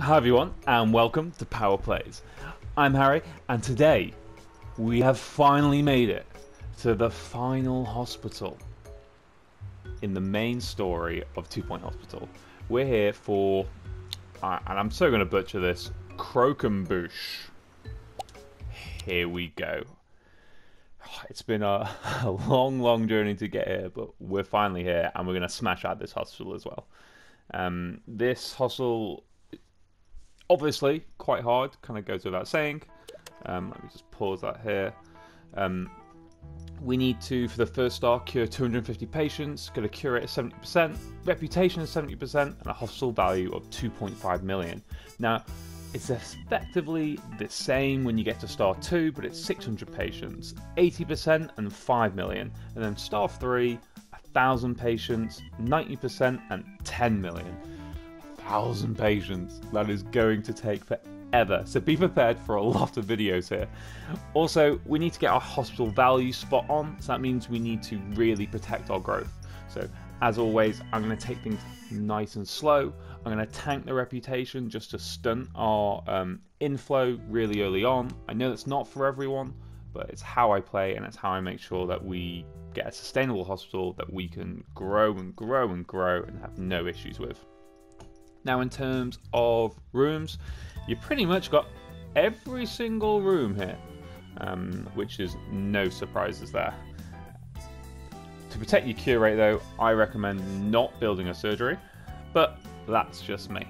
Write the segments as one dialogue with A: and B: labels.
A: Hi everyone, and welcome to Power Plays. I'm Harry, and today we have finally made it to the final hospital in the main story of Two Point Hospital. We're here for, and I'm so going to butcher this, Croquembouche. Here we go. It's been a, a long, long journey to get here, but we're finally here, and we're going to smash out this hospital as well. Um, this hospital obviously quite hard, kind of goes without saying. Um, let me just pause that here. Um, we need to, for the first star, cure 250 patients, get a cure rate of 70%, reputation of 70%, and a hospital value of 2.5 million. Now, it's effectively the same when you get to star 2, but it's 600 patients, 80% and 5 million. And then star 3, 1,000 patients, 90% and 10 million thousand patients. That is going to take forever. So be prepared for a lot of videos here. Also, we need to get our hospital value spot on. So that means we need to really protect our growth. So as always, I'm going to take things nice and slow. I'm going to tank the reputation just to stunt our um, inflow really early on. I know that's not for everyone, but it's how I play and it's how I make sure that we get a sustainable hospital that we can grow and grow and grow and have no issues with. Now, in terms of rooms, you pretty much got every single room here, um, which is no surprises there. To protect your cure rate, though, I recommend not building a surgery, but that's just me.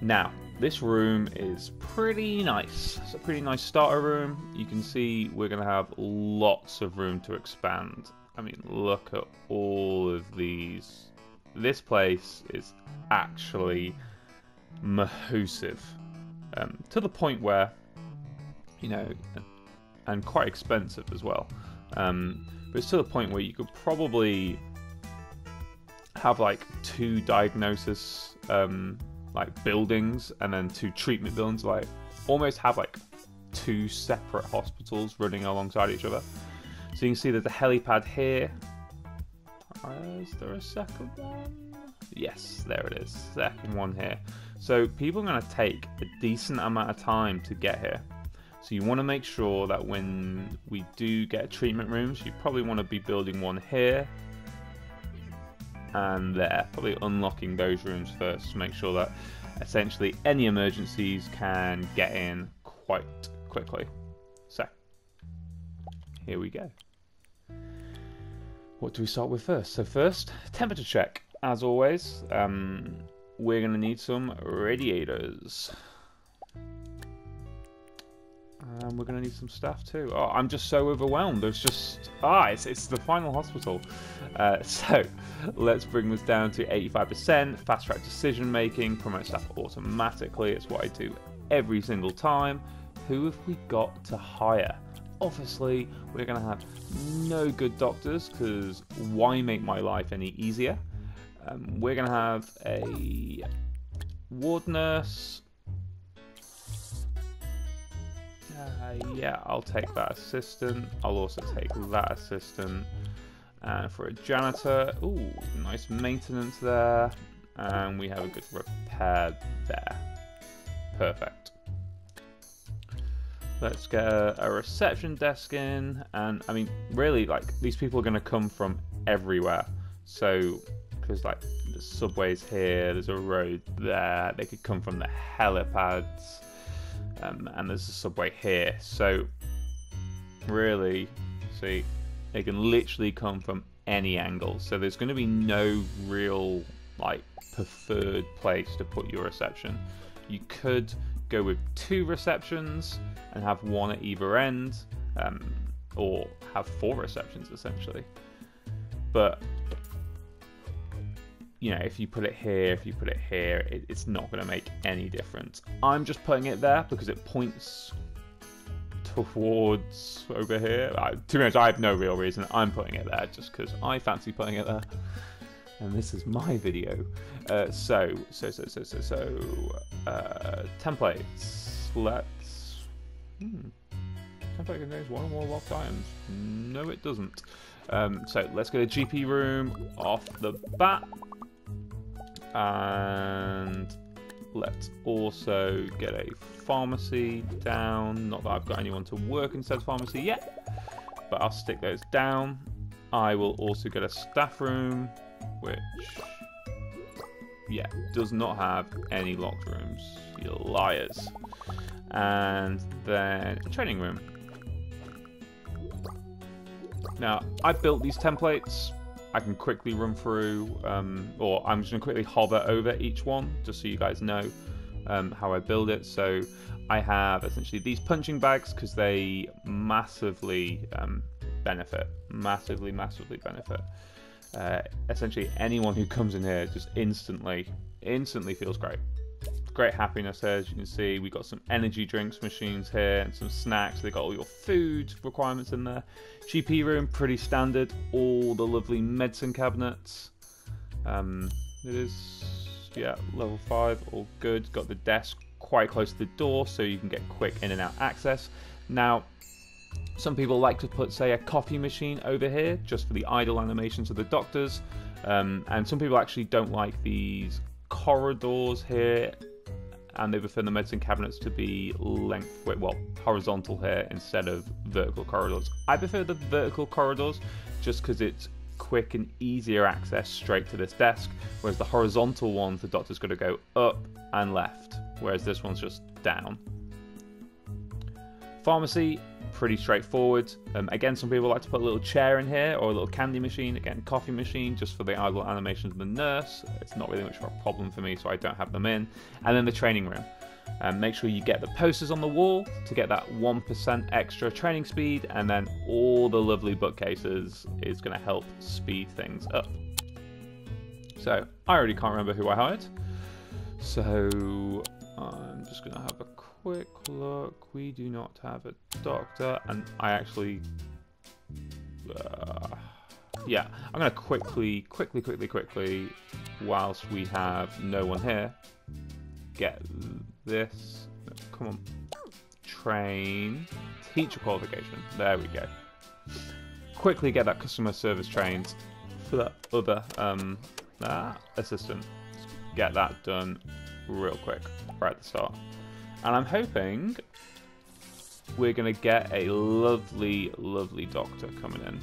A: Now, this room is pretty nice. It's a pretty nice starter room. You can see we're going to have lots of room to expand. I mean, look at all of these this place is actually mahoosive um, to the point where, you know, and quite expensive as well. Um, but it's to the point where you could probably have like two diagnosis um, like buildings and then two treatment buildings, like almost have like two separate hospitals running alongside each other. So you can see there's a helipad here is there a second one? Yes, there it is. Second one here. So people are going to take a decent amount of time to get here. So you want to make sure that when we do get treatment rooms, you probably want to be building one here and there. Probably unlocking those rooms first to make sure that essentially any emergencies can get in quite quickly. So, here we go. What do we start with first? So first, temperature check. As always, um, we're going to need some radiators. And we're going to need some staff too. Oh, I'm just so overwhelmed. There's just... Ah, it's, it's the final hospital. Uh, so, let's bring this down to 85%. Fast track decision making. Promote staff automatically. It's what I do every single time. Who have we got to hire? Obviously, we're going to have no good doctors because why make my life any easier? Um, we're going to have a ward nurse. Uh, yeah, I'll take that assistant. I'll also take that assistant. And for a janitor, ooh, nice maintenance there. And we have a good repair there. Perfect. Let's get a, a reception desk in, and I mean, really, like these people are going to come from everywhere. So, because like the subways here, there's a road there. They could come from the helipads, um, and there's a subway here. So, really, see, they can literally come from any angle. So there's going to be no real like preferred place to put your reception. You could go with two receptions and have one at either end, um, or have four receptions essentially. But you know, if you put it here, if you put it here, it, it's not going to make any difference. I'm just putting it there because it points towards over here. I, to be honest, I have no real reason. I'm putting it there just because I fancy putting it there. And this is my video. Uh, so, so, so, so, so, so, uh, templates. Let's. Hmm. Template contains one or more locked items. No, it doesn't. Um, so let's go to GP room off the bat. And Let's also get a pharmacy down. Not that I've got anyone to work in said pharmacy yet, but I'll stick those down. I will also get a staff room, which, yeah, does not have any locked rooms. You liars. And then a training room. Now, I've built these templates. I can quickly run through, um, or I'm just going to quickly hover over each one, just so you guys know um, how I build it. So I have essentially these punching bags because they massively um, benefit, massively, massively benefit. Uh, essentially, anyone who comes in here just instantly, instantly feels great great happiness here, as you can see. We've got some energy drinks machines here and some snacks. They've got all your food requirements in there. GP room, pretty standard. All the lovely medicine cabinets. Um, it is, yeah, level 5, all good. Got the desk quite close to the door so you can get quick in and out access. Now, some people like to put, say, a coffee machine over here just for the idle animations of the doctors. Um, and some people actually don't like these corridors here and they prefer the medicine cabinets to be length, well, horizontal here instead of vertical corridors. I prefer the vertical corridors just because it's quick and easier access straight to this desk, whereas the horizontal ones, the doctor's got to go up and left, whereas this one's just down. Pharmacy, pretty straightforward. Um, again, some people like to put a little chair in here or a little candy machine. Again, coffee machine just for the idle animations of the nurse. It's not really much of a problem for me, so I don't have them in. And then the training room. Um, make sure you get the posters on the wall to get that 1% extra training speed, and then all the lovely bookcases is going to help speed things up. So, I already can't remember who I hired. So, I'm just going to have a quick look. We do not have a doctor, and I actually, uh, yeah, I'm gonna quickly, quickly, quickly, quickly, whilst we have no one here, get this. Come on, train teacher qualification. There we go. Quickly get that customer service trained for that other um, uh, assistant. Get that done real quick right at the start. And I'm hoping we're going to get a lovely, lovely doctor coming in.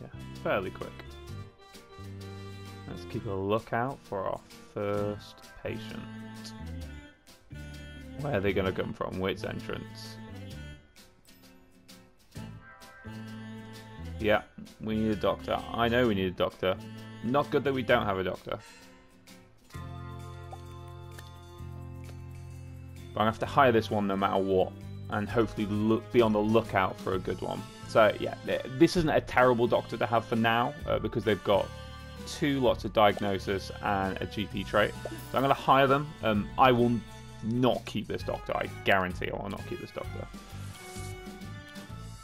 A: Yeah, fairly quick. Let's keep a lookout for our first patient. Where are they going to come from? Which entrance? Yeah, we need a doctor. I know we need a doctor. Not good that we don't have a doctor. But I'm going to have to hire this one no matter what. And hopefully look, be on the lookout for a good one. So yeah, this isn't a terrible doctor to have for now. Uh, because they've got two lots of diagnosis and a GP trait. So I'm going to hire them. Um, I will not keep this doctor. I guarantee I will not keep this doctor.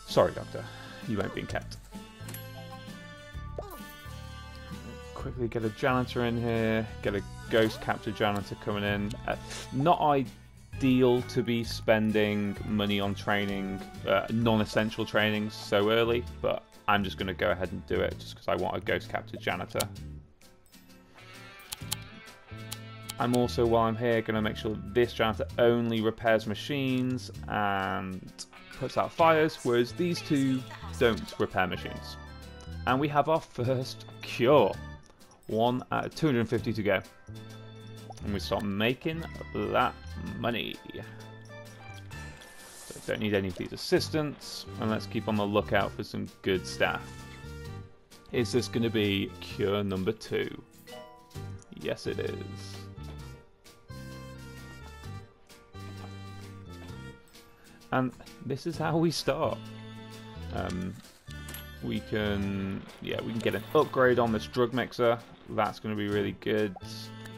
A: Sorry, doctor. You won't be kept. Quickly get a janitor in here, get a ghost capture janitor coming in. Uh, not ideal to be spending money on training, uh, non-essential training so early, but I'm just going to go ahead and do it just because I want a ghost capture janitor. I'm also, while I'm here, going to make sure this janitor only repairs machines and puts out fires, whereas these two don't repair machines. And we have our first cure. One out of 250 to go. And we start making that money. So don't need any of these assistants. And let's keep on the lookout for some good staff. Is this going to be cure number two? Yes, it is. And this is how we start. Um, we can, yeah, we can get an upgrade on this drug mixer. That's going to be really good.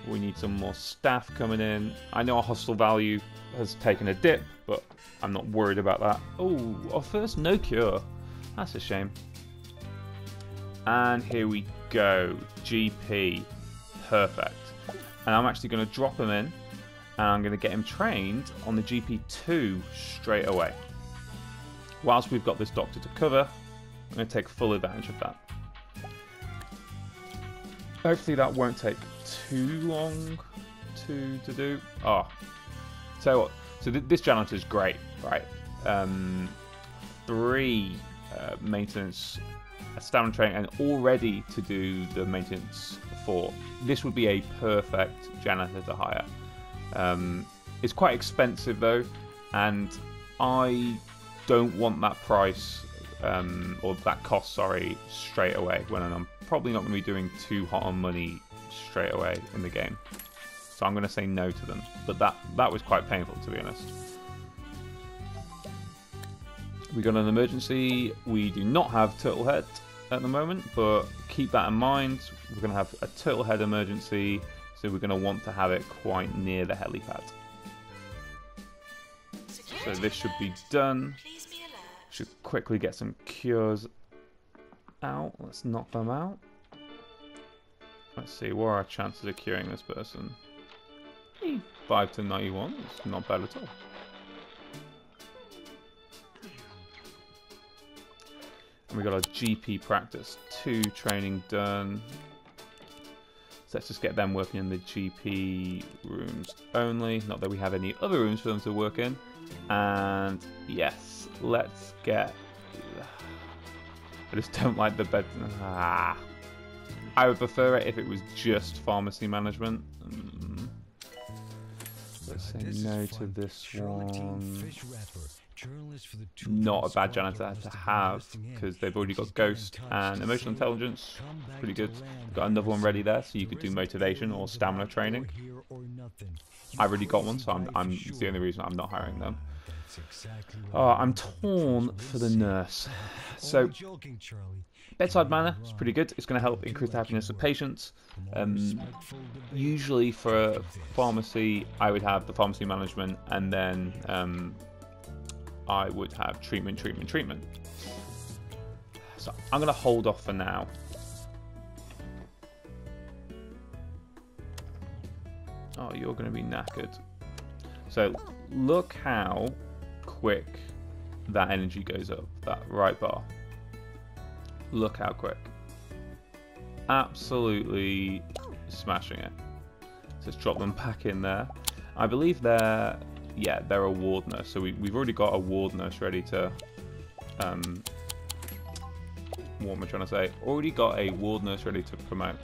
A: We need some more staff coming in. I know our hospital value has taken a dip, but I'm not worried about that. Oh, our first no cure. That's a shame. And here we go. GP. Perfect. And I'm actually going to drop him in, and I'm going to get him trained on the GP2 straight away. Whilst we've got this doctor to cover, I'm going to take full advantage of that. Hopefully that won't take too long to to do. Oh, so what? So th this janitor is great, right? Um, three uh, maintenance, stamina training, and all ready to do the maintenance for. This would be a perfect janitor to hire. Um, it's quite expensive though, and I don't want that price um, or that cost, sorry, straight away when I'm probably not going to be doing too hot on money straight away in the game. So I'm going to say no to them. But that that was quite painful to be honest. We got an emergency. We do not have turtle head at the moment, but keep that in mind. We're going to have a turtle head emergency, so we're going to want to have it quite near the helipad. So this should be done. Should quickly get some cures out. Let's knock them out. Let's see, what are our chances of curing this person? Hmm, 5 to 91, it's not bad at all. And we got our GP practice 2 training done. So let's just get them working in the GP rooms only. Not that we have any other rooms for them to work in. And yes, let's get... I just don't like the bed... Ah. I would prefer it if it was just pharmacy management. Mm. Say no to this one. Not a bad janitor to have because they've already got ghost and emotional intelligence. Pretty good. Got another one ready there, so you could do motivation or stamina training. I already got one, so I'm, I'm it's the only reason I'm not hiring them. Oh, I'm torn for the nurse. So Bedside manner is pretty good. It's going to help increase the happiness of patients. Um, usually for a pharmacy, I would have the pharmacy management and then um, I would have treatment, treatment, treatment. So I'm going to hold off for now. Oh, you're going to be knackered. So look how quick that energy goes up, that right bar. Look how quick. Absolutely smashing it. Just drop them back in there. I believe they're, yeah, they're a ward nurse. So we, we've already got a ward nurse ready to, um, what am I trying to say? Already got a ward nurse ready to promote.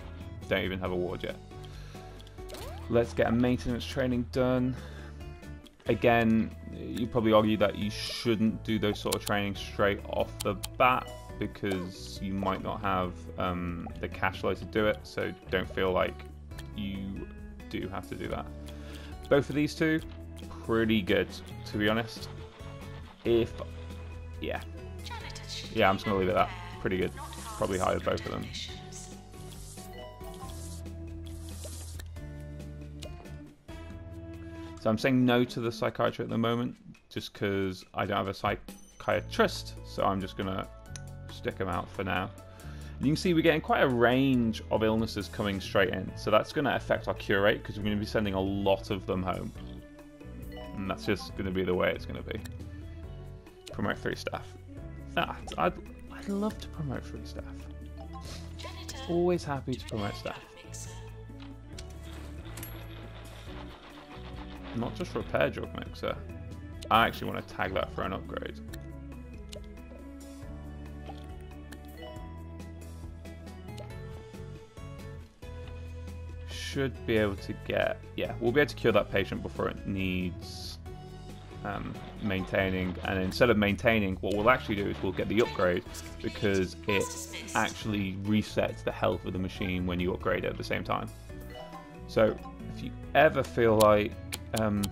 A: Don't even have a ward yet. Let's get a maintenance training done. Again, you probably argue that you shouldn't do those sort of training straight off the bat because you might not have um, the cash flow to do it, so don't feel like you do have to do that. Both of these two, pretty good, to be honest. If, yeah. Yeah, I'm just going to leave it at that. Pretty good. Probably higher both of them. So I'm saying no to the psychiatry at the moment, just because I don't have a psychiatrist, so I'm just going to stick them out for now. You can see we're getting quite a range of illnesses coming straight in, so that's going to affect our cure rate because we're going to be sending a lot of them home. And that's just going to be the way it's going to be. Promote three staff. That ah, I'd, I'd love to promote three staff. Always happy to promote staff. Not just repair drug mixer. I actually want to tag that for an upgrade. Should be able to get, yeah, we'll be able to cure that patient before it needs um, maintaining. And instead of maintaining, what we'll actually do is we'll get the upgrade because it actually resets the health of the machine when you upgrade it at the same time. So if you ever feel like um,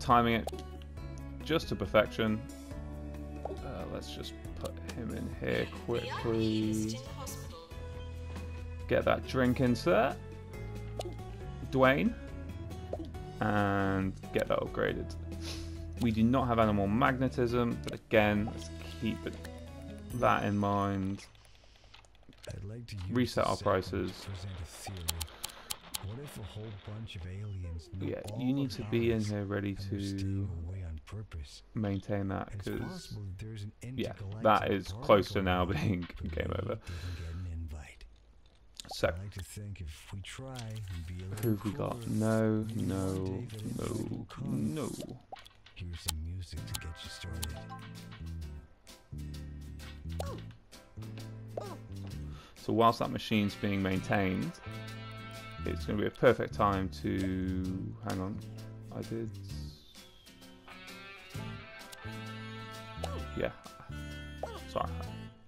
A: timing it just to perfection, uh, let's just put him in here quickly. Get that drink insert. Dwayne and get that upgraded. We do not have animal magnetism, but again, let's keep that in mind. Like Reset our prices. yeah, you need to be in here ready to maintain that because yeah, that is close to now being game over. So,
B: I like to think if we try be a
A: who've we got? No, no,
B: one day the energy
A: no, no.
B: Here's some music to get you started.
A: So whilst that machine's being maintained, it's going to be a perfect time to... Hang on. I did... Yeah. Sorry.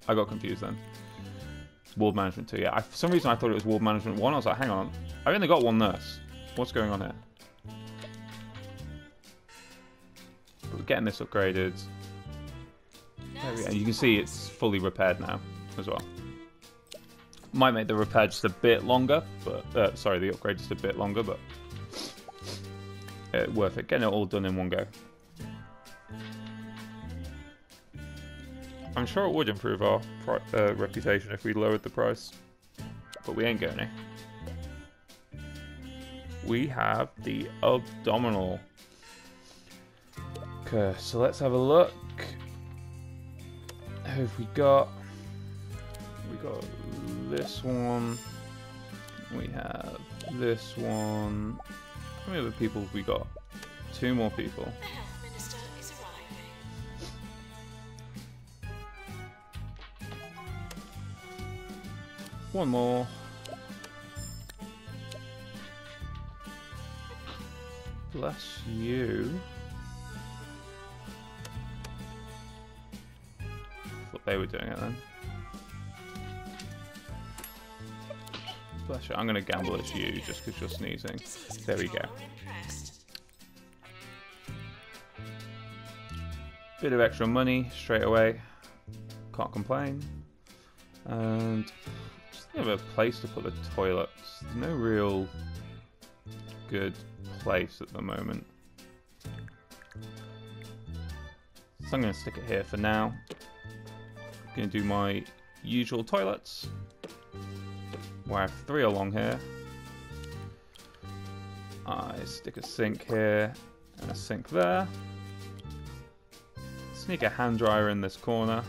A: I got confused then. Ward Management 2, yeah. I, for some reason I thought it was Ward Management 1. I was like, hang on. I've only got one nurse. What's going on here? But we're getting this upgraded. You can see it's fully repaired now as well. Might make the repair just a bit longer, but uh, sorry, the upgrade just a bit longer, but uh, worth it. Getting it all done in one go. I'm sure it would improve our uh, reputation if we lowered the price, but we ain't going to. We have the abdominal. Okay, so let's have a look. Who have we got? We got this one. We have this one. How many other people have we got? Two more people. One more. Bless you. Thought they were doing it then. Bless you. I'm gonna gamble it's you just because you're sneezing. There we go. Bit of extra money straight away. Can't complain. And have a place to put the toilets. There's no real good place at the moment. So I'm going to stick it here for now. I'm Going to do my usual toilets. Where I have three along here. I stick a sink here and a sink there. Sneak a hand dryer in this corner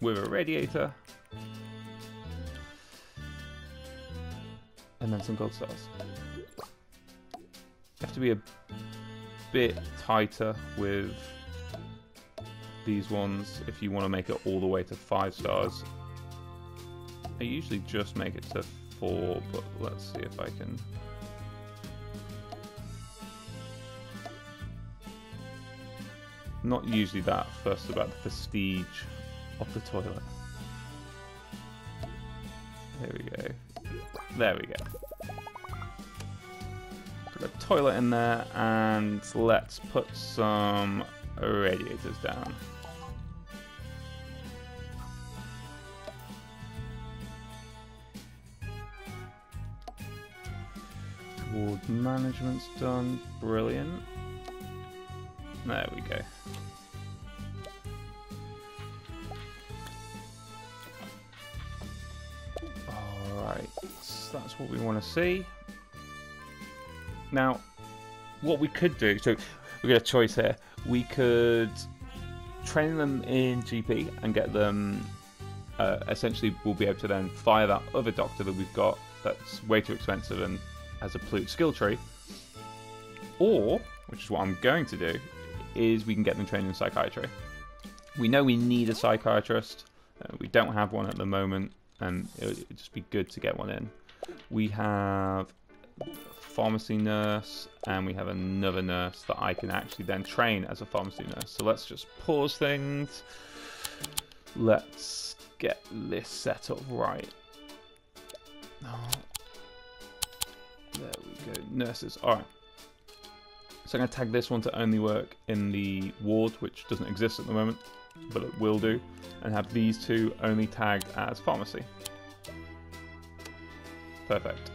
A: with a radiator. And then some gold stars. Have to be a bit tighter with these ones if you want to make it all the way to five stars. I usually just make it to four, but let's see if I can. Not usually that first about the prestige of the toilet. There we go. There we go. Put a toilet in there and let's put some radiators down. Ward management's done. Brilliant. There we go. What we want to see. Now, what we could do, so we've got a choice here. We could train them in GP and get them. Uh, essentially, we'll be able to then fire that other doctor that we've got that's way too expensive and has a polluted skill tree. Or, which is what I'm going to do, is we can get them trained in psychiatry. We know we need a psychiatrist. Uh, we don't have one at the moment, and it'd just be good to get one in. We have pharmacy nurse, and we have another nurse that I can actually then train as a pharmacy nurse. So let's just pause things. Let's get this set up right. Oh. There we go. Nurses. Alright. So I'm to tag this one to only work in the ward, which doesn't exist at the moment, but it will do, and have these two only tagged as pharmacy. Perfect.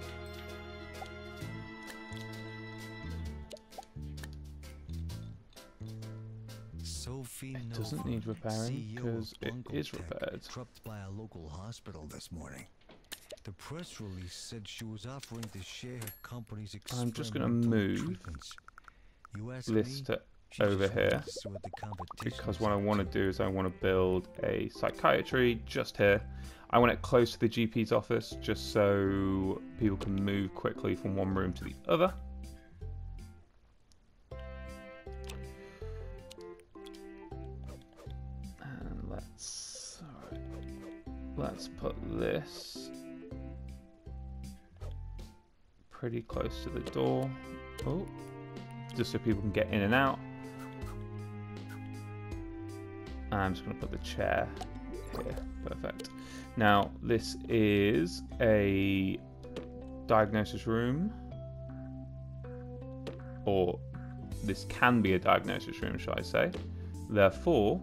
B: Sophie
A: It doesn't need repairing because it
B: Blanco
A: is
B: Tech,
A: repaired.
B: Dropped by a local hospital this morning. The press release said she was offering to share her company's
A: I'm just gonna move
B: treatments.
A: This to
B: She
A: over here
B: to see what the competition
A: because what I want to do is I want to build a psychiatry just here. I want it close to the GP's office just so people can move quickly from one room to the other. And let's alright, let's put this pretty close to the door. Oh, just so people can get in and out. I'm just going to put the chair here. Perfect. Now, this is a diagnosis room. Or this can be a diagnosis room, shall I say. Therefore,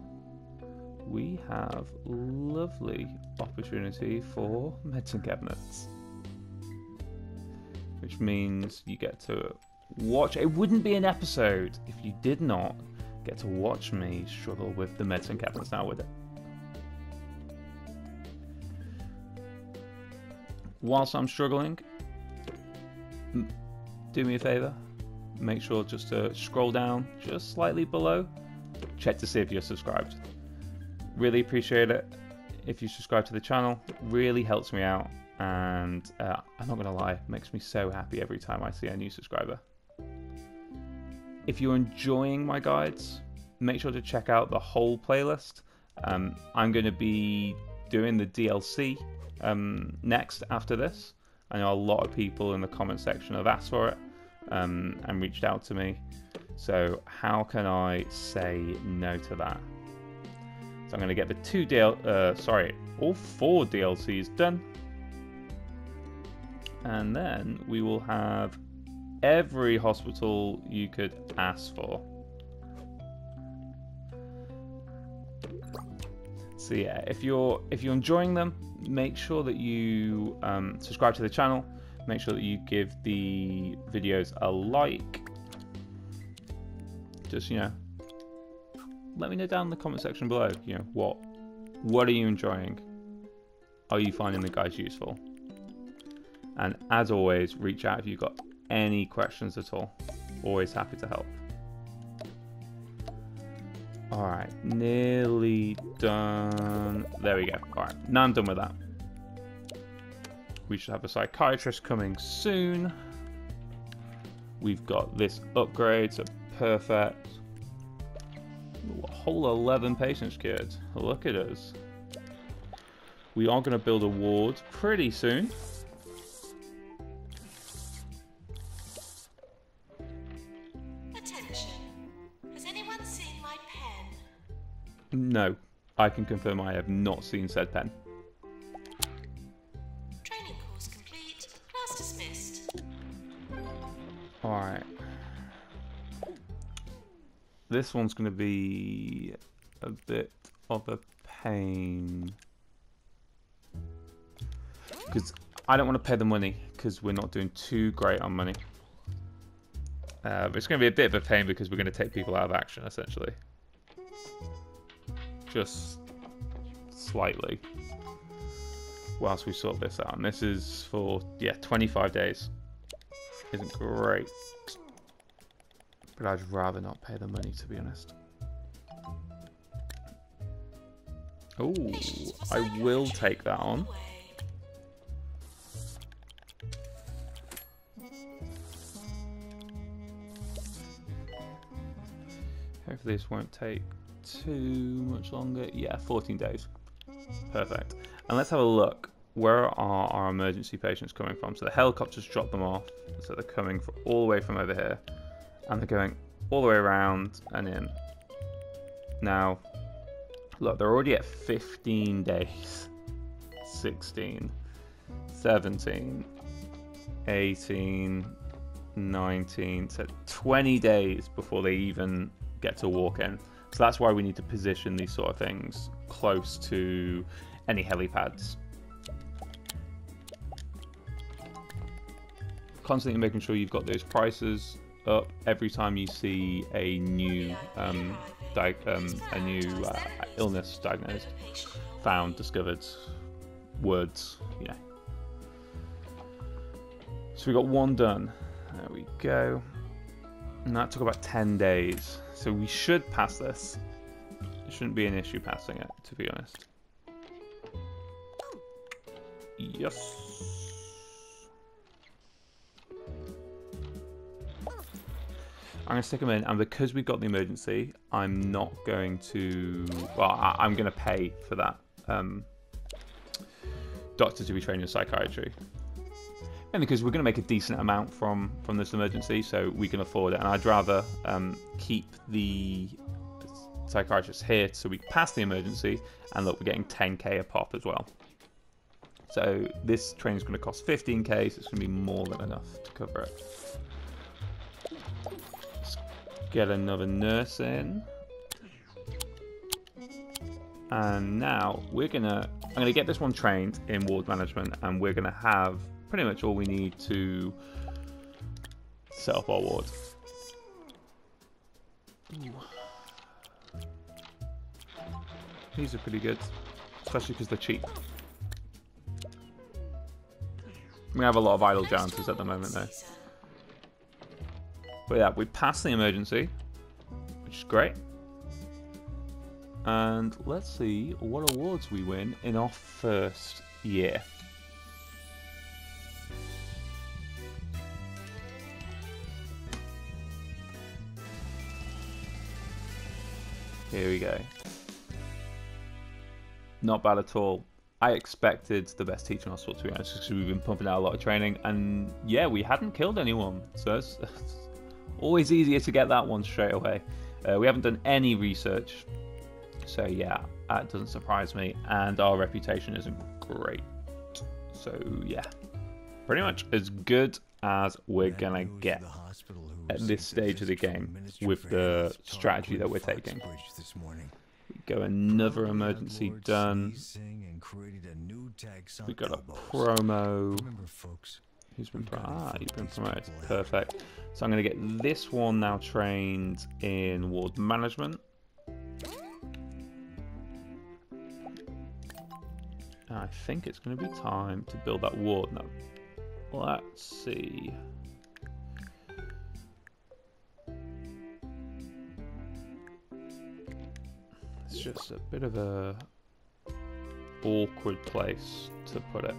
A: we have lovely opportunity for medicine cabinets. Which means you get to watch. It wouldn't be an episode if you did not get to watch me struggle with the medicine cabinets now, with it? Whilst I'm struggling, do me a favor. Make sure just to scroll down just slightly below. Check to see if you're subscribed. Really appreciate it. If you subscribe to the channel, really helps me out. And uh, I'm not gonna lie, makes me so happy every time I see a new subscriber. If you're enjoying my guides, make sure to check out the whole playlist. Um, I'm going to be doing the DLC um, next after this. I know a lot of people in the comment section have asked for it um, and reached out to me. So how can I say no to that? So I'm going to get the two DL, uh, sorry, all four DLCs done, and then we will have every hospital you could ask for. So yeah, if you're if you're enjoying them, make sure that you um, subscribe to the channel. Make sure that you give the videos a like. Just you know, let me know down in the comment section below. You know what what are you enjoying? Are you finding the guides useful? And as always, reach out if you've got any questions at all. Always happy to help. Alright, nearly done. There we go. Alright, now I'm done with that. We should have a psychiatrist coming soon. We've got this upgrade, so perfect. Ooh, a whole 11 patients cured. Look at us. We are going to build a ward pretty soon. No, I can confirm I have not seen said pen.
C: Training course complete. Class dismissed.
A: Alright. This one's going to be a bit of a pain. Because I don't want to pay the money because we're not doing too great on money. Uh, but it's going to be a bit of a pain because we're going to take people out of action essentially. Just slightly. Whilst we sort this out. And this is for, yeah, 25 days. Isn't great. But I'd rather not pay the money to be honest. Oh, I will take that on. Hopefully this won't take too much longer. Yeah, 14 days. Perfect. And let's have a look. Where are our emergency patients coming from? So the helicopters drop them off. So they're coming all the way from over here. And they're going all the way around and in. Now, look, they're already at 15 days. 16, 17, 18, 19, so 20 days before they even get to walk in. So that's why we need to position these sort of things close to any helipads. Constantly making sure you've got those prices up every time you see a new um, um, a new uh, illness diagnosed, found, discovered, words, know. So we got one done. There we go. And that took about 10 days. So we should pass this. It shouldn't be an issue passing it, to be honest. Yes. I'm going to stick them in, and because we've got the emergency, I'm not going to... Well, I, am going to pay for that um, doctor to be trained in psychiatry. And because we're going to make a decent amount from, from this emergency, so we can afford it. And I'd rather um, keep the psychiatrist here so we pass the emergency, and look, we're getting 10k a pop as well. So this train is going to cost 15k, so it's going to be more than enough to cover it. Let's get another nurse in. And now we're gonna, I'm gonna get this one trained in ward management, and we're gonna have pretty much all we need to set up our ward. These are pretty good, especially because they're cheap. We have a lot of idle janitors at the moment, though. But yeah, we passed the emergency, which is great. And let's see what awards we win in our first year. Here we go. Not bad at all. I expected the best teacher teaching hospital to be honest, because we've been pumping out a lot of training, and yeah, we hadn't killed anyone, so it's, it's always easier to get that one straight away. Uh, we haven't done any research, so yeah, that doesn't surprise me, and our reputation isn't great. So yeah, pretty much as good as we're gonna get at this stage of the game with the strategy that we're taking. Go another emergency done. We got a promo. Who's been pro ah? You've been promoted. Perfect. So I'm going to get this one now trained in ward management. I think it's going to be time to build that ward now. Let's see. It's just a bit of a awkward place to put it.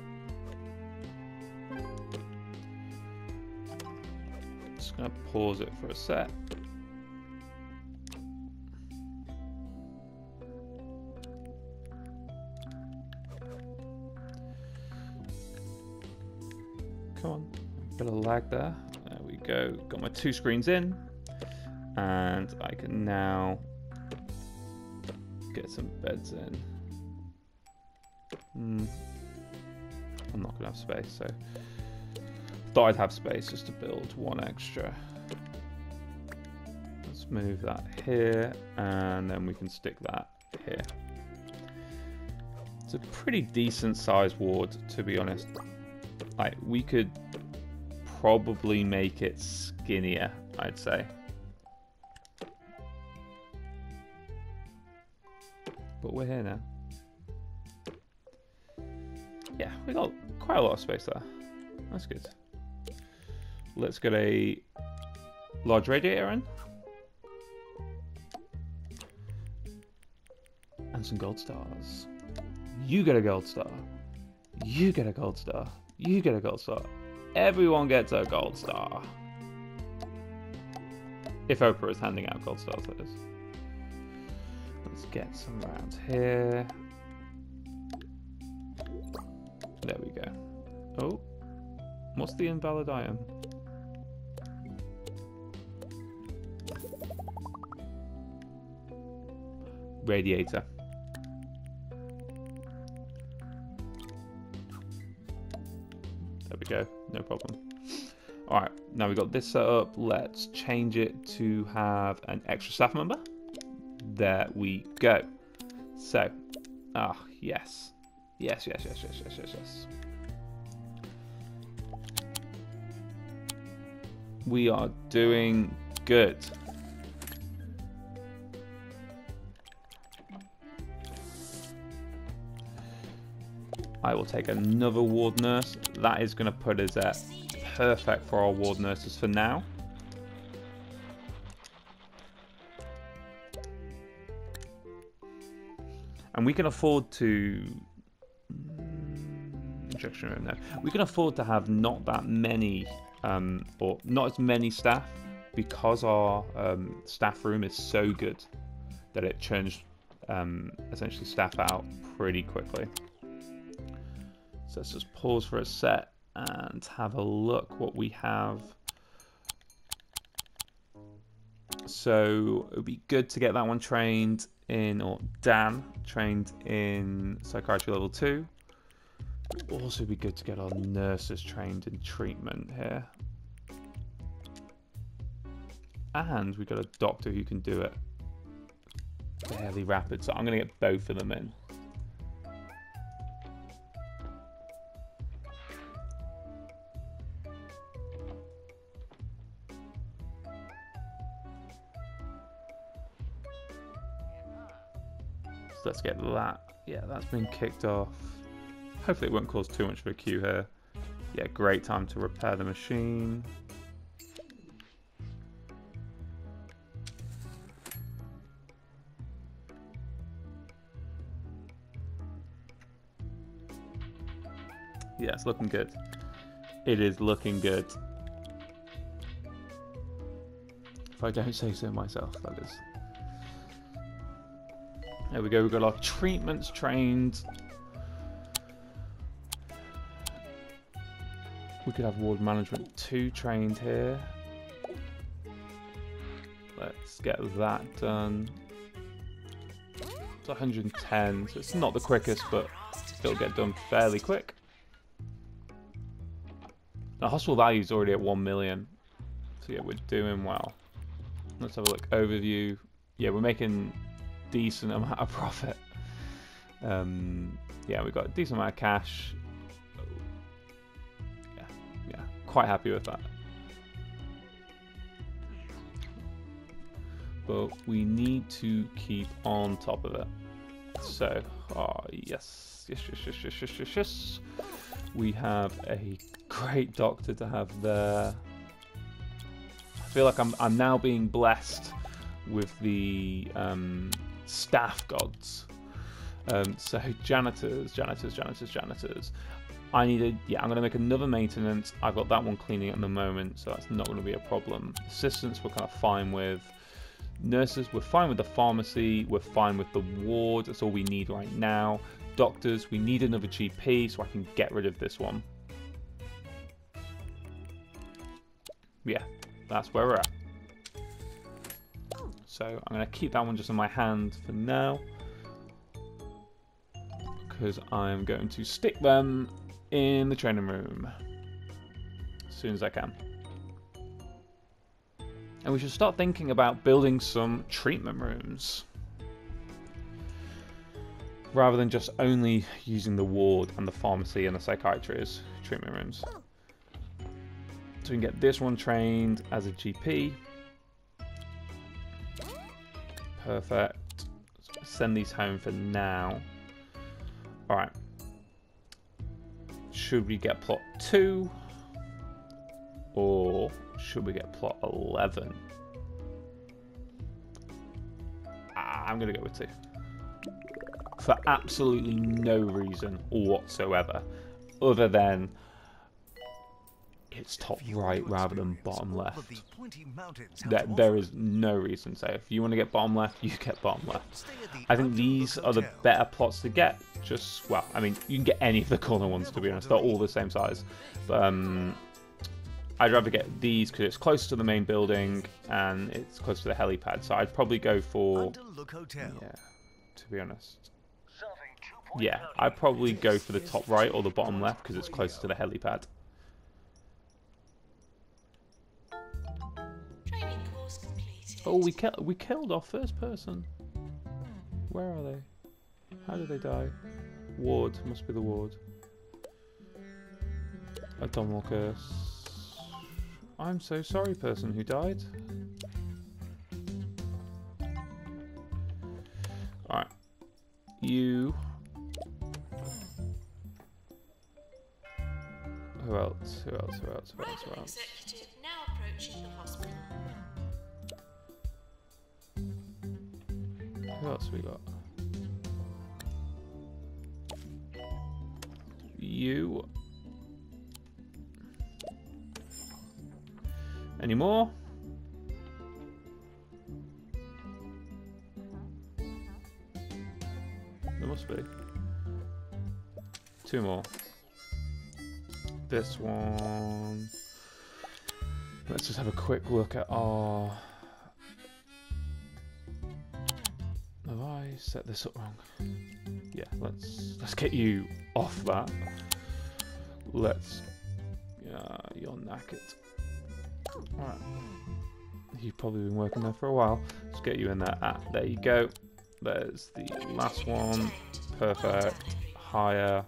A: Just gonna pause it for a sec. Bit of lag there. There we go. Got my two screens in, and I can now get some beds in. Hmm. I'm not gonna have space, so thought I'd have space just to build one extra. Let's move that here, and then we can stick that here. It's a pretty decent sized ward, to be honest. Like we could probably make it skinnier, I'd say. but we're here now. Yeah, we got quite a lot of space there. That's good. Let's get a large radiator in. And some gold stars. You get a gold star. You get a gold star. You get a gold star. Everyone gets a gold star. If Oprah is handing out gold stars, that is. Let's get some around here. There we go. Oh, what's the invalid item? Radiator. No problem. Alright, now we've got this set up. Let's change it to have an extra staff member. There we go. So, ah, oh, yes. Yes, yes, yes, yes, yes, yes, yes. We are doing good. I will take another ward nurse. That is going to put us at perfect for our ward nurses for now. And we can afford to... Mm, injection room, no. We can afford to have not that many, um, or not as many staff, because our um, staff room is so good that it churns um, essentially staff out pretty quickly. So let's just pause for a set and have a look what we have. So it would be good to get that one trained in, or Dan trained in psychiatry level two. It would also be good to get our nurses trained in treatment here. And we've got a doctor who can do it fairly rapid, so I'm going to get both of them in. Let's get that. Yeah, that's been kicked off. Hopefully it won't cause too much of a queue here. Yeah, great time to repair the machine. Yeah, it's looking good. It is looking good. If I don't say so myself, that is. There we go, we've got our treatments trained. We could have ward management 2 trained here. Let's get that done. It's 110, so it's not the quickest, but it'll get done fairly quick. The hospital value is already at 1 million. So yeah, we're doing well. Let's have a look. Overview. Yeah, we're making decent amount of profit. Um, yeah, we've got a decent amount of cash. Yeah, yeah, quite happy with that. But we need to keep on top of it. So, oh yes, yes, yes, yes, yes, yes, yes, yes. We have a great doctor to have there. I feel like I'm I'm now being blessed with the um, staff gods. Um, so janitors, janitors, janitors, janitors. I need a yeah. I'm gonna make another maintenance. I've got that one cleaning at the moment, so that's not gonna be a problem. Assistants we're kind of fine with. Nurses we're fine with the pharmacy. We're fine with the ward. That's all we need right now. Doctors we need another GP so I can get rid of this one. Yeah, that's where we're at. So I'm going to keep that one just in my hand for now. Because I'm going to stick them in the training room. As soon as I can. And we should start thinking about building some treatment rooms. Rather than just only using the ward and the pharmacy and the psychiatry as treatment rooms. So we can get this one trained as a GP. Perfect. Send these home for now. Alright. Should we get plot 2? Or should we get plot 11? Ah, I'm going to go with 2. For absolutely no reason whatsoever. Other than it's top right rather than bottom left. There, there is no reason. So if you want to get bottom left, you get bottom left. I think these are the better plots to get. Just well, I mean, you can get any of the corner ones to be honest. They're all the same size, but um, I'd rather get these because it's close to the main building and it's close to the helipad. So I'd probably go for yeah. To be honest. Yeah, I'd probably go for the top right or the bottom left because it's close to the helipad. Oh, we killed we killed our first person. Where are they? How did they die? Ward must be the ward. Abdominal curse. I'm so sorry, person who died. Alright. You. Who else? Who else? Who else? Who else? Who else?
C: executive now
A: Who else we got? You. Any more? There must be. Two more. This one. Let's just have a quick look at our Have I set this up wrong? Yeah, let's let's get you off that. Let's. Yeah, you're knackered. Alright. You've probably been working there for a while. Let's get you in there. Ah, there you go. There's the last one. Perfect. Higher.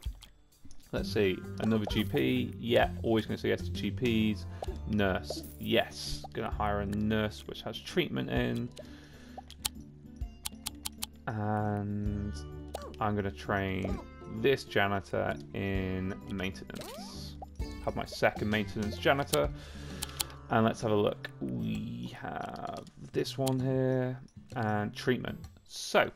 A: Let's see. Another GP. Yeah, always going to say yes to GPs. Nurse. Yes. Going to hire a nurse which has treatment in. And I'm going to train this janitor in maintenance. Have my second maintenance janitor. And let's have a look. We have this one here and treatment. So,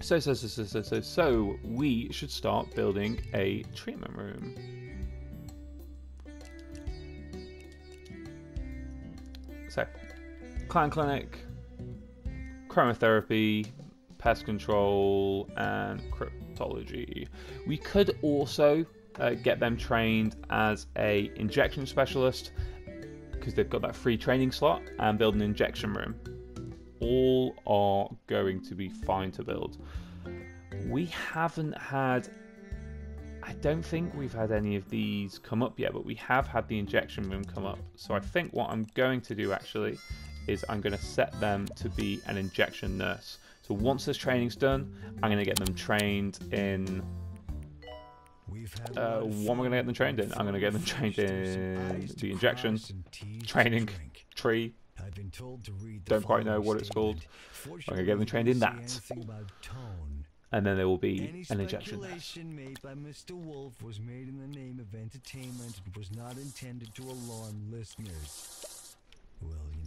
A: so, so, so, so, so, so, so, we should start building a treatment room. So, clown clinic, chromotherapy, pest control, and cryptology. We could also uh, get them trained as a injection specialist because they've got that free training slot and build an injection room. All are going to be fine to build. We haven't had, I don't think we've had any of these come up yet, but we have had the injection room come up. So I think what I'm going to do actually is I'm going to set them to be an injection nurse. So once this training's done, I'm going to get them trained in uh, what am I going to get them trained in? I'm going to get them trained in the injection training tree. Don't quite know what it's called. I'm going to get them trained in that. And then there will be an injection
B: made by Mr. Wolf was made in the name of entertainment and was not intended to alarm listeners. Well, you know me.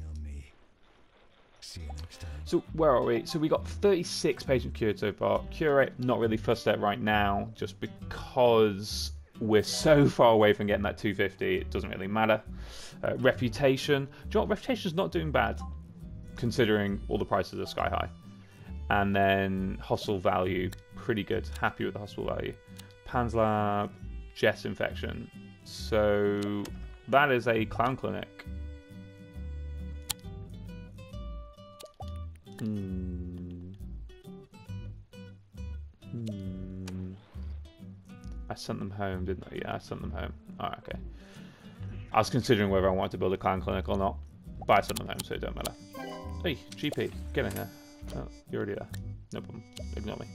B: See you next time.
A: So where are we? So we got 36 patients cured so far. Cure rate not really fussed at right now, just because we're so far away from getting that 250. It doesn't really matter. Uh, reputation. Do you know? Reputation's not doing bad, considering all the prices are sky high. And then hospital value, pretty good. Happy with the hospital value. Pan's Lab, Jest Infection. So that is a clown clinic. Hmm. I sent them home, didn't I? Yeah, I sent them home. Alright, okay. I was considering whether I wanted to build a clown clinic or not, but I sent them home, so it don't matter. Hey, GP, get in here. Oh, you're already there. No problem. Ignore me.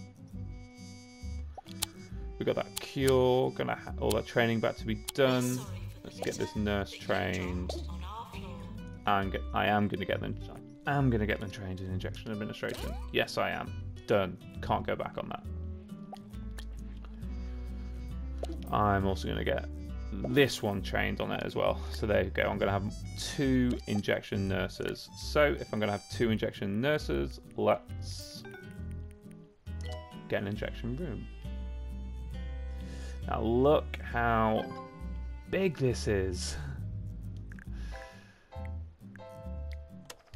A: We got that cure, gonna ha all that training back to be done. Let's get this nurse trained. And. Get, I am going to get them. Am going to get them trained in injection administration. Yes, I am. Done. Can't go back on that. I'm also going to get this one trained on it as well. So there you go. I'm going to have two injection nurses. So if I'm going to have two injection nurses, let's get an injection room. Now look how big this is.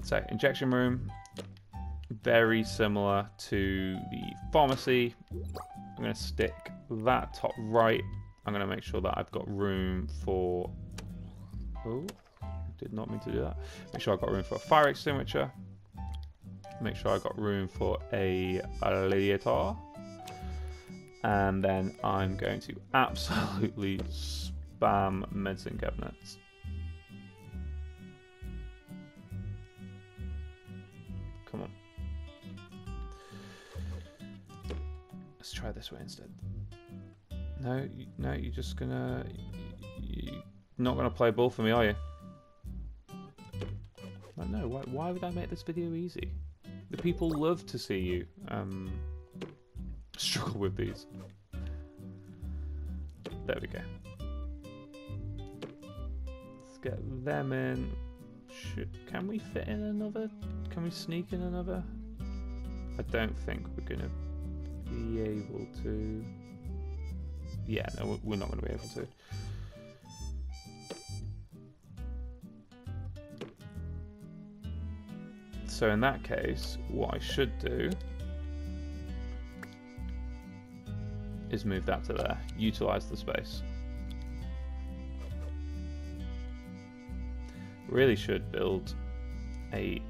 A: So, injection room, very similar to the pharmacy. I'm going to stick that top right. I'm going to make sure that I've got room for. Oh, did not mean to do that. Make sure I've got room for a fire extinguisher. Make sure I've got room for a, a. And then I'm going to absolutely spam medicine cabinets. Try this way instead. No, no, you're just gonna. You're not gonna play ball for me, are you? Like, no, why, why would I make this video easy? The people love to see you um, struggle with these. There we go. Let's get them in. Should, can we fit in another? Can we sneak in another? I don't think we're gonna be able to. Yeah, no, we- we're not going to be able to. So in that case, what I should do is move that to there. Utilize the space. Really should build a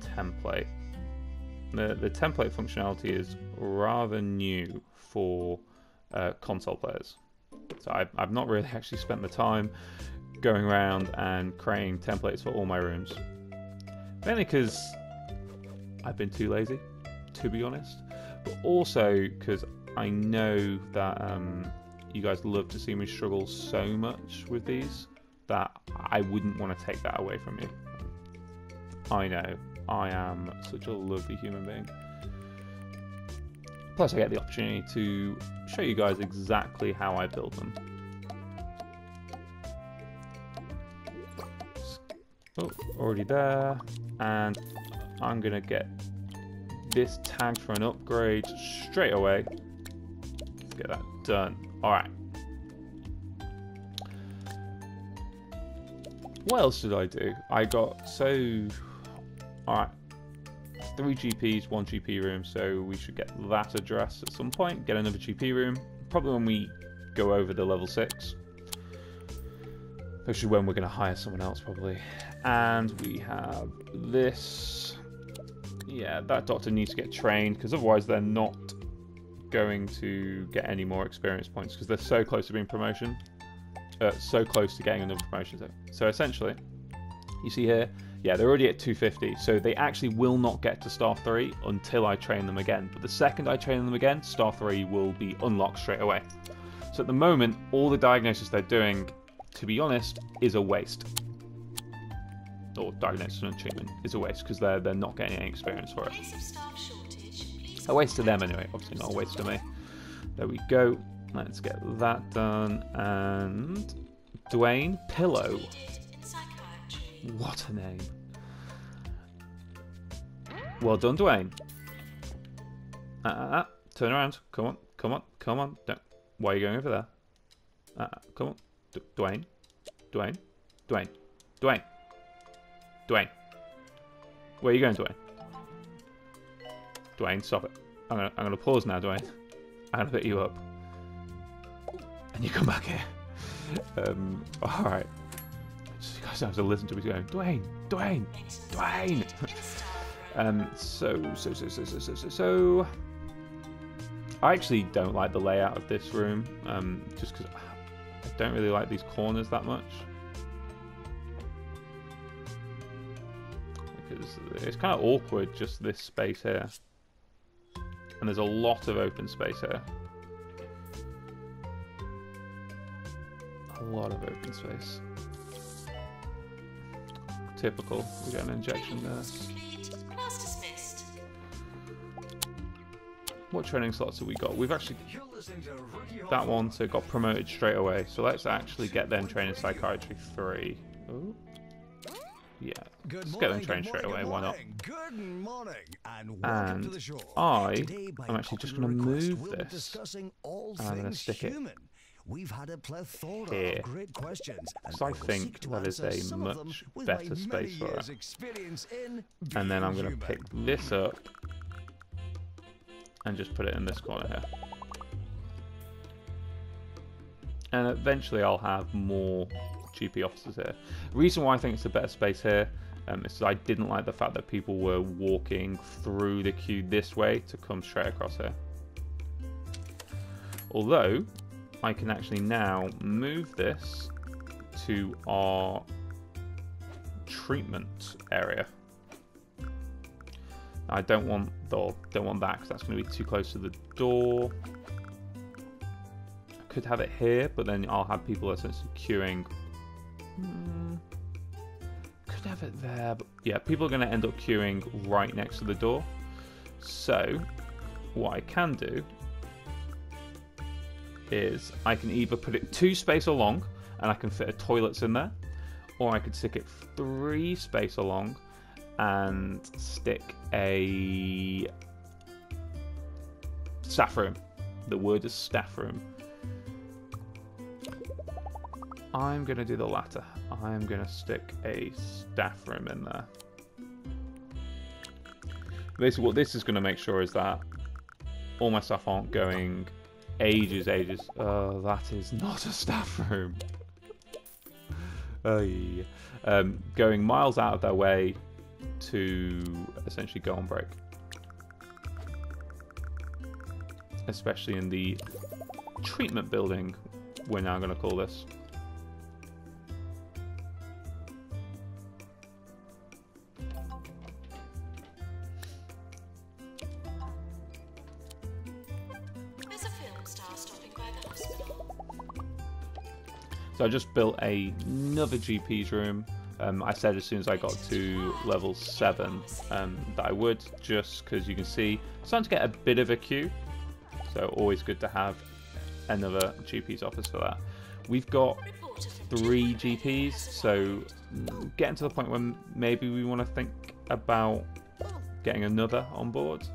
A: template. The, the template functionality is rather new for uh, console players. So I, I've not really actually spent the time going around and creating templates for all my rooms. Mainly because I've been too lazy, to be honest. But also because I know that um, you guys love to see me struggle so much with these that I wouldn't want to take that away from you. I know I am such a lovely human being. Plus, I get the opportunity to show you guys exactly how I build them. Oh, already there. And I'm going to get this tagged for an upgrade straight away. Let's get that done. Alright. What else did I do? I got so. Alright. Three GPs, one GP room, so we should get that addressed at some point. Get another GP room. Probably when we go over the level 6. Especially when we're going to hire someone else, probably. And we have this. Yeah, that doctor needs to get trained, because otherwise they're not going to get any more experience points, because they're so close to being promotion. Uh, so close to getting another promotion. So, so essentially, you see here, yeah, they're already at 250, so they actually will not get to Star 3 until I train them again. But the second I train them again, Star 3 will be unlocked straight away. So at the moment, all the diagnosis they're doing, to be honest, is a waste. Or diagnosis and treatment is a waste because they're they're not getting any experience for it.
C: case of staff shortage, please
A: A waste to them anyway, obviously not a waste to me. There we go. Let's get that done. And Dwayne Pillow. What a name. Well done, Dwayne. Uh, uh, uh, turn around. Come on, come on, come on. Don't. Why are you going over there? Uh, uh, come on. Dwayne. Dwayne. Dwayne. Dwayne. Dwayne. Where are you going, Dwayne? Dwayne, stop it. I'm gonna, I'm gonna pause now, Dwayne. I'm gonna pick you up. And you come back here. Um, alright. Guys have to listen to me going, Dwayne, Dwayne, Dwayne. um, so, so, so, so, so, so, so, so. I actually don't like the layout of this room, um, just because I don't really like these corners that much. Because it's kind of awkward, just this space here. And there's a lot of open space here. A lot of open space. Typical. We got an injection there.
C: Course complete. Class dismissed.
A: What training slots have we got? We've actually
B: You're listening to Rookie
A: that one, so got promoted straight away. So let's actually get them training psychiatry three. Oh, yeah.
B: Good
A: Let's get them trained straight away. Why not?
B: Good morning, and
A: And
B: to.
A: I am actually just going to move
B: we'll
A: this. and I'm gonna
B: things
A: stick it
B: human. We've had a plethora
A: here.
B: of great questions, and
A: So I think that is a
B: some of them
A: much better space for it. And then I'm going to pick this up and just put it in this corner here. And eventually I'll have more GP officers here. Reason why I think it's a better space here um, is I didn't like the fact that people were walking through the queue this way to come straight across here. Although I can actually now move this to our treatment area. I don't want the don't want that because that's going to be too close to the door. I could have it here, but then I'll have people essentially queuing. Hmm. Could have it there, but yeah, people are going to end up queuing right next to the door. So, what I can do is I can either put it two space along and I can fit a toilets in there, or I could stick it three space along and stick a staff room. The word is staff room. I'm going to do the latter. I'm going to stick a staff room in there. Basically, what this is going to make sure is that all my stuff aren't going ages, ages. Uh, that is not a staff room. Um, going miles out of their way to essentially go on break. Especially in the treatment building, we're now going to call this. So I just built a, another GP's room. Um, I said as soon as I got to level 7 um, that I would, just because you can see starting to get a bit of a queue. So always good to have another GP's office for that. We've got three GPs, so getting to the point where maybe we want to think about getting another on board.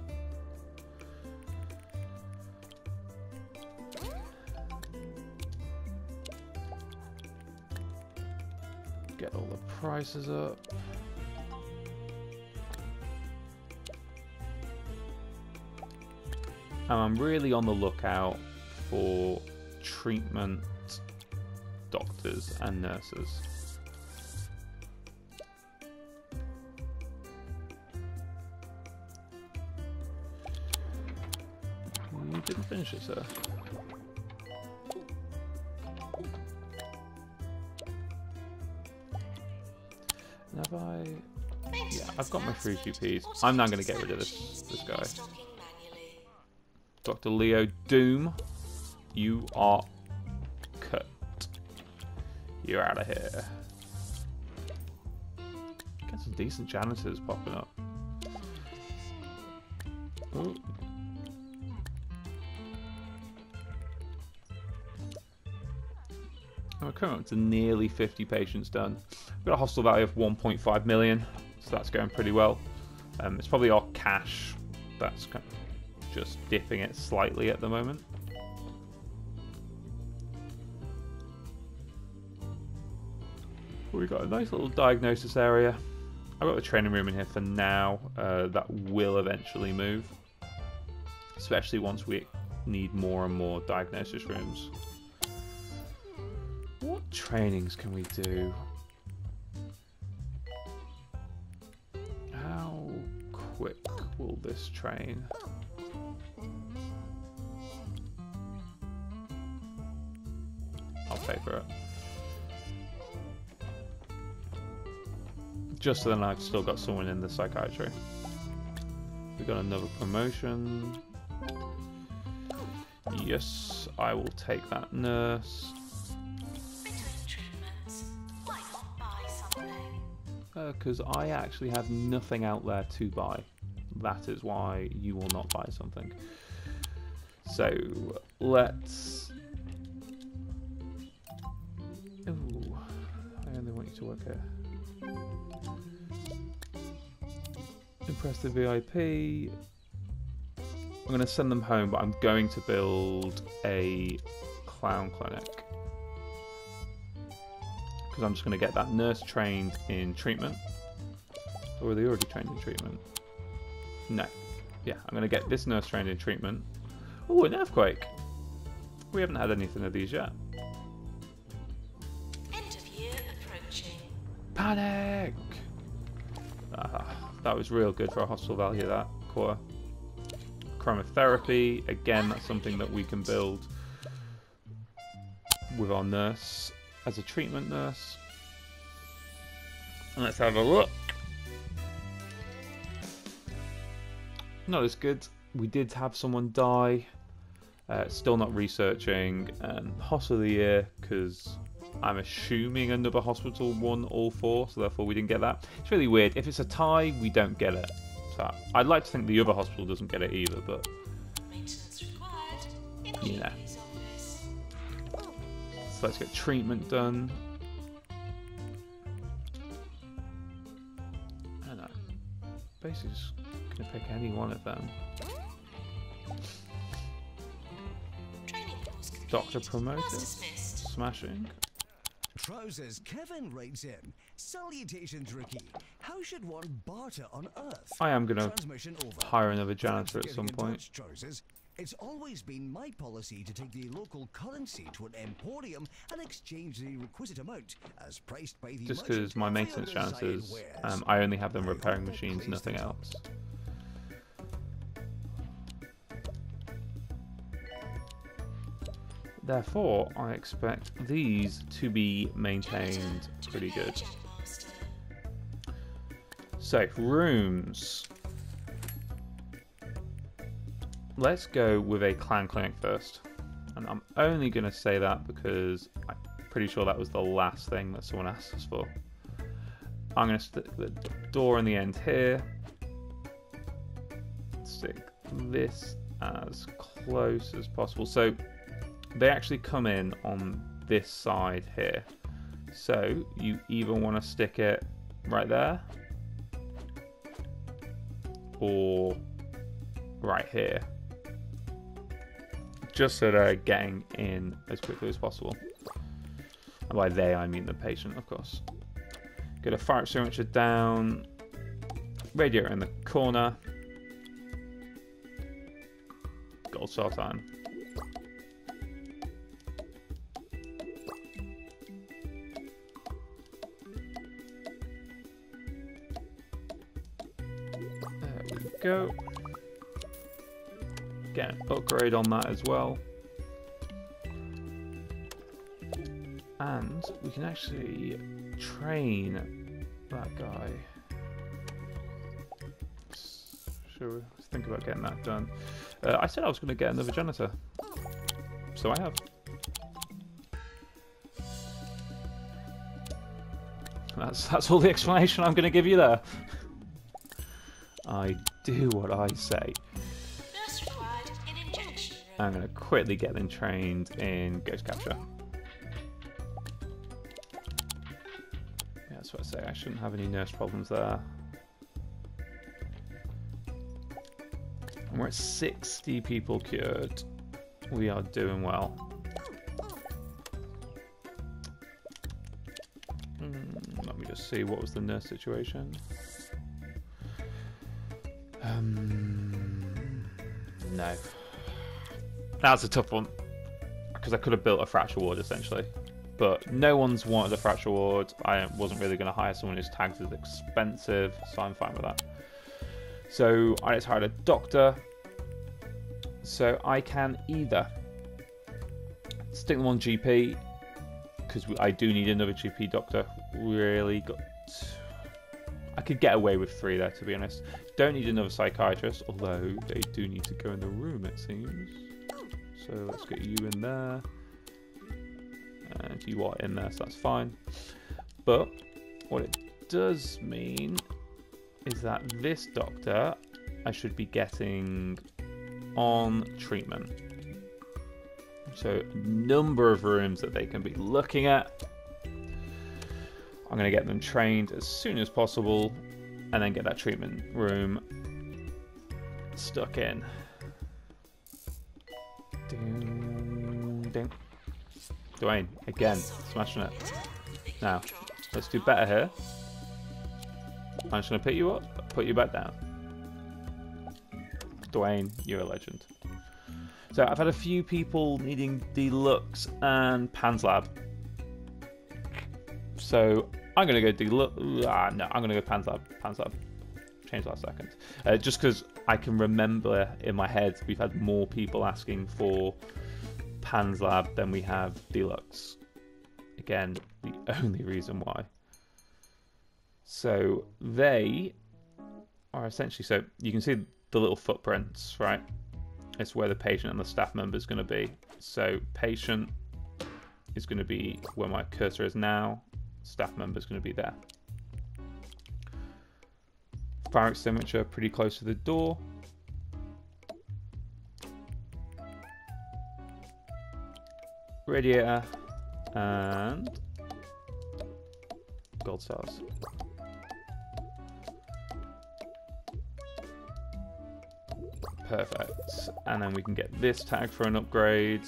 A: Get all the prices up. And I'm really on the lookout for treatment doctors and nurses. You didn't finish it, sir. I've got my three GPs. I'm now going to get rid of this this guy, Dr. Leo Doom. You are cut. You're out of here. Get some decent janitors popping up. Ooh. We're coming up to nearly 50 patients done. We've got a hospital value of 1.5 million, so that's going pretty well. Um, it's probably our cash that's kind of just dipping it slightly at the moment. We've got a nice little diagnosis area. I've got the training room in here for now. Uh, that will eventually move, especially once we need more and more diagnosis rooms. What trainings can we do? Will this train? I'll pay for it. Just so then I've still got someone in the psychiatry. We got another promotion. Yes, I will take that nurse. Because Uh, I actually have nothing out there to buy. That is why you will not buy something. So let's. Ooh, I only want you to work here. Impress the VIP. I'm going to send them home, but I'm going to build a clown clinic because I'm just going to get that nurse trained in treatment. Or are they already trained in treatment? No. Yeah, I'm going to get this nurse trained in treatment. Oh, an earthquake! We haven't had anything of these yet.
C: End of year approaching.
A: Panic! Ah, that was real good for a hospital value, that core. Chromotherapy, again, that's something that we can build with our nurse as a treatment nurse. And let's have a look. Not as good. We did have someone die. Uh, still not researching. And hospital of the year, because I'm assuming another hospital won all four, so therefore we didn't get that. It's really weird. If it's a tie, we don't get it. So I'd like to think the other hospital doesn't get it either, but
C: Maintenance required. In
A: Yeah. So let's get treatment done. I know. Basically, just gonna pick any one of them.
C: Training course complete.
A: Doctor promoted. Smashing.
B: Trousers, Kevin writes in. Salutations, Ricky. How should one barter on Earth?
A: I am gonna hire another janitor at some point.
B: Trousers. It's always been my policy to take the local currency to an emporium and exchange the requisite amount as priced by the
A: Just because my maintenance
B: your desired
A: um, I only have them repairing machines, nothing else. Therefore, I expect these to be maintained pretty good. So, rooms. Let's go with a clown clinic first. And I'm only going to say that because I'm pretty sure that was the last thing that someone asked us for. I'm going to stick the door in the end here. Stick this as close as possible. So, they actually come in on this side here. So, you either want to stick it right there or right here. Just so they're getting in as quickly as possible. And by they, I mean the patient, of course. Get a fire extinguisher down. Radio in the corner. Gold star time. Go. Get an upgrade on that as well. And we can actually train that guy. Should we think about getting that done? Uh, I said I was going to get another janitor. So I have. That's that's all the explanation I'm going to give you there. I do what I say.
C: Nurse required in injection room.
A: I'm going to quickly get them trained in ghost capture. Yeah, that's what I say. I shouldn't have any nurse problems there. And we're at 60 people cured. We are doing well. Mm, let me just see what was the nurse situation. Um, no. That's a tough one because I could have built a fracture ward essentially, but no one's wanted a fracture ward. I wasn't really going to hire someone who's tagged as expensive, so I'm fine with that. So I just hired a doctor. So I can either stick them on GP because I do need another GP doctor. Really got. I could get away with three there, to be honest. Don't need another psychiatrist, although they do need to go in the room, it seems. So let's get you in there. And you are in there, so that's fine. But what it does mean is that this doctor I should be getting on treatment. So, number of rooms that they can be looking at. I'm going to get them trained as soon as possible and then get that treatment room stuck in. Ding, ding. Dwayne, again, smashing it. Now, let's do better here. I'm just going to pick you up, put you back down. Dwayne, you're a legend. So I've had a few people needing Deluxe and Pan's Lab. So I'm going to go Deluxe. Ah, no, I'm going to go Pan's Lab. Pan's Lab. Change last second. Uh, just because I can remember in my head we've had more people asking for Pan's Lab than we have Deluxe. Again, the only reason why. So they are essentially so you can see the little footprints, right? It's where the patient and the staff member is going to be. So patient is going to be where my cursor is now. Staff member is going to be there. Fire extinguisher pretty close to the door. Radiator and gold stars. Perfect. And then we can get this tag for an upgrade.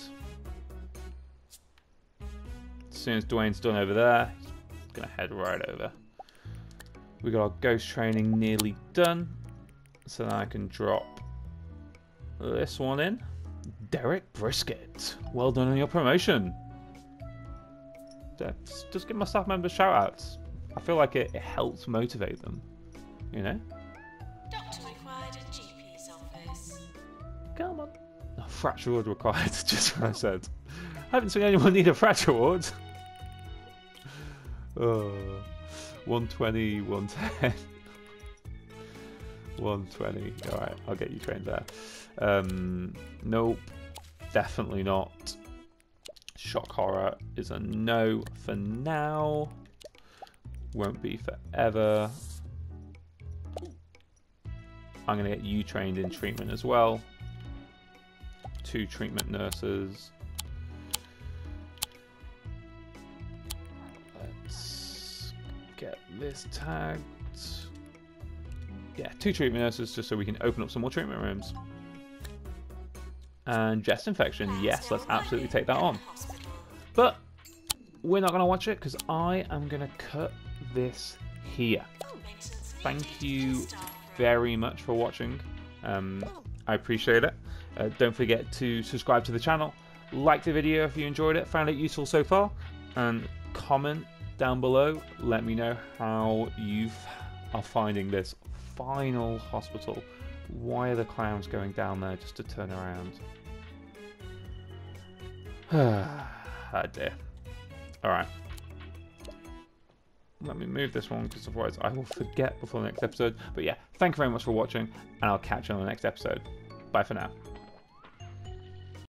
A: As soon as Dwayne's done over there, he's gonna head right over. We got our ghost training nearly done, so now I can drop this one in. Derek Brisket, well done on your promotion. Just, just give my staff members shout outs. I feel like it, it helps motivate them, you know?
C: Doctor required at GP's office.
A: Come on. A fracture ward required, just what I said. I haven't seen anyone need a fracture ward. Oh, uh, 120, 110. 120. Alright, I'll get you trained there. Um, nope, definitely not. Shock horror is a no for now. Won't be forever. I'm going to get you trained in treatment as well. Two treatment nurses. This tagged. Yeah, two treatment nurses just so we can open up some more treatment rooms. And chest infection, yes, let's absolutely take that on. But we're not going to watch it because I am going to cut this here. Thank you very much for watching. Um, I appreciate it. Uh, don't forget to subscribe to the channel, like the video if you enjoyed it, found it useful so far, and comment down below. Let me know how you are finding this final hospital. Why are the clowns going down there just to turn around? ah dear. Alright. Let me move this one because otherwise I will forget before the next episode. But yeah, thank you very much for watching and I'll catch you on the next episode. Bye for now.